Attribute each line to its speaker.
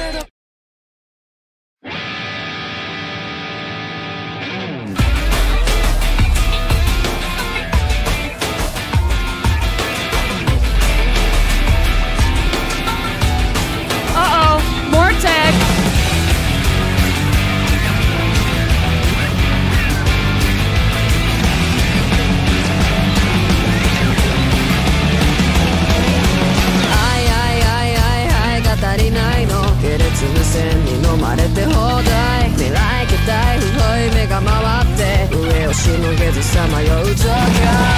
Speaker 1: let up 荒れて放題」「未来期待不本意目が回って」「上をしのげずさまよう状況」